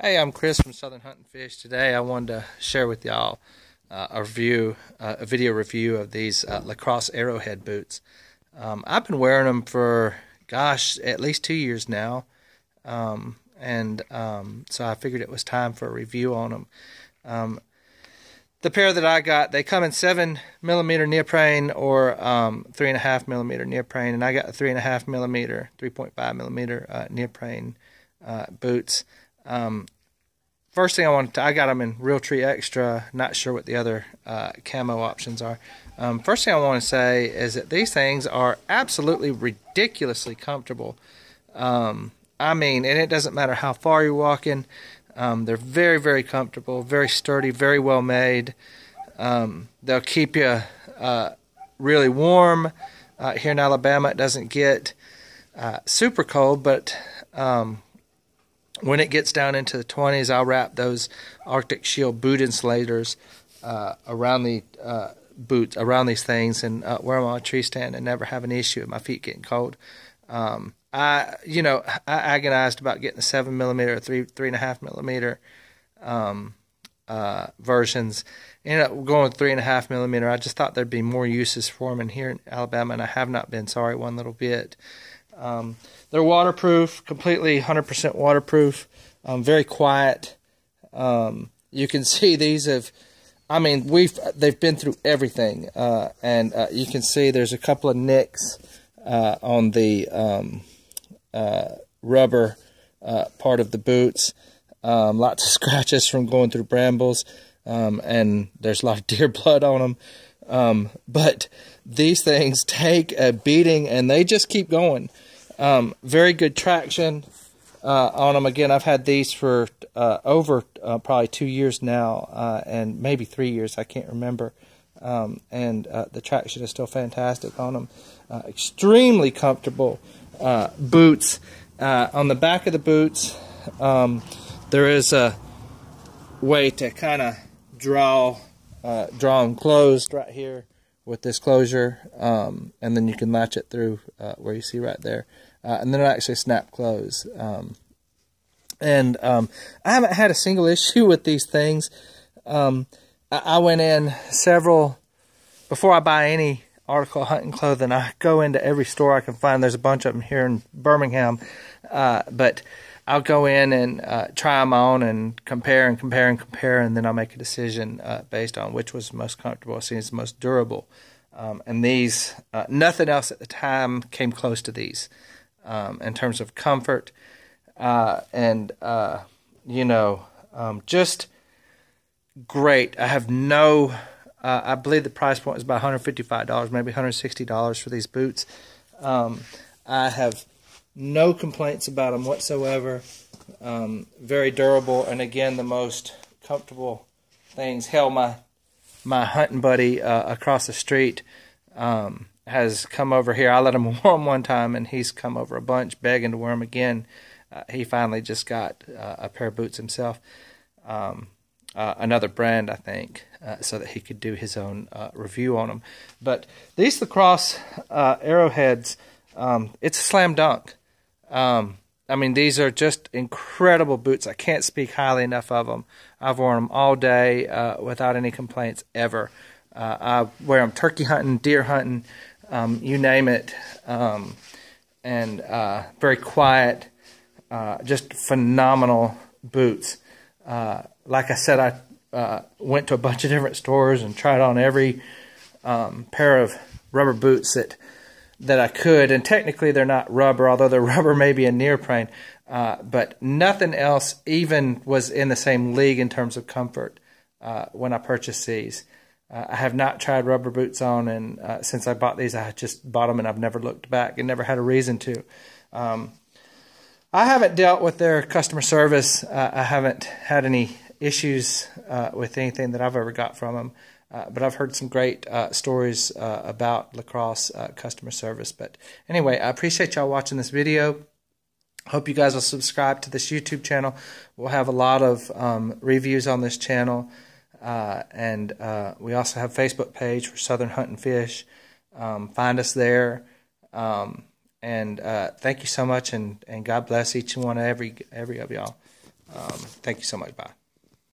Hey, I'm Chris from Southern Hunt-N-Fish. Today, I wanted to share with y'all uh, a review, uh, a video review of these uh, Lacrosse Aerohead boots. Um, I've been wearing them for, gosh, at least two years now, um, and um, so I figured it was time for a review on them. Um, the pair that I got, they come in seven millimeter neoprene or um, three and a half millimeter neoprene, and I got a three and a half millimeter, three point five millimeter uh, neoprene uh, boots. Um, first thing I want to, I got them in Realtree Extra. Not sure what the other uh, camo options are. Um, first thing I want to say is that these things are absolutely ridiculously comfortable. Um, I mean, and it doesn't matter how far you're walking. Um, they're very, very comfortable, very sturdy, very well made. Um, they'll keep you uh, really warm. Uh, here in Alabama, it doesn't get uh, super cold, but um, when it gets down into the 20s, I'll wrap those Arctic Shield boot insulators uh, around the uh, boots, around these things, and uh, wear them on a tree stand and never have an issue with my feet getting cold. Um, I, you know, I agonized about getting the seven millimeter, or three, three and a half millimeter um, uh, versions. Ended up going three and a half millimeter. I just thought there'd be more uses for them in here in Alabama, and I have not been sorry one little bit. Um, they're waterproof, completely 100% waterproof, um, very quiet. Um, you can see these have, I mean, we've they've been through everything, uh, and uh, you can see there's a couple of nicks uh, on the um, uh, rubber uh, part of the boots. Um, lots of scratches from going through brambles, um, and there's a lot of deer blood on them. Um, but these things take a beating, and they just keep going. Um, very good traction uh, on them. Again, I've had these for uh, over uh, probably two years now, uh, and maybe three years. I can't remember. Um, and uh, the traction is still fantastic on them. Uh, extremely comfortable boots. on the back of the boots, um, there is a way to kind of draw draw them closed right here with this closure, um, and then you can latch it through where you see right there, uh, and then it actually snap close. Um, and um, I haven't had a single issue with these things. Um, I, I, went in several before I buy any article hunting clothing. I go into every store I can find. There's a bunch of them here in Birmingham, uh, but I'll go in and uh, try them on and compare and compare and compare, and then I'll make a decision uh, based on which was most comfortable, seems most durable. Um, and these, uh, nothing else at the time came close to these um, in terms of comfort uh, and uh, you know um, just great. I have no. Uh, I believe the price point is about $155, maybe $160 for these boots. Um, I have no complaints about them whatsoever. Um, very durable, and again, the most comfortable things. Hell, my my hunting buddy uh, across the street um, has come over here. I let him them one time, and he's come over a bunch begging to wear them again. Uh, he finally just got uh, a pair of boots himself, um, uh, another brand, I think, uh, so that he could do his own uh, review on them. But these Lacrosse Aeroheads, um, it's a slam dunk. Um, I mean, these are just incredible boots. I can't speak highly enough of them. I've worn them all day uh, without any complaints ever. Uh, I wear them turkey hunting, deer hunting, um, you name it. Um, and uh, very quiet, uh, just phenomenal boots. Uh, like I said, I uh, went to a bunch of different stores and tried on every um, pair of rubber boots that that I could, and technically they're not rubber, although the rubber may be a neoprene, uh, but nothing else even was in the same league in terms of comfort uh, when I purchased these. Uh, I have not tried rubber boots on, and uh, since I bought these, I just bought them and I've never looked back and never had a reason to. Um, I haven't dealt with their customer service. Uh, I haven't had any issues uh, with anything that I've ever got from them. Uh, but I've heard some great uh, stories about lacrosse customer service. But anyway, I appreciate y'all watching this video. Hope you guys will subscribe to this YouTube channel. We'll have a lot of um, reviews on this channel. Uh, and uh, we also have Facebook page for Southern Hunt and Fish. Um, find us there. Um, and thank you so much, and, and God bless each and one, every every of y'all. Um, thank you so much. Bye.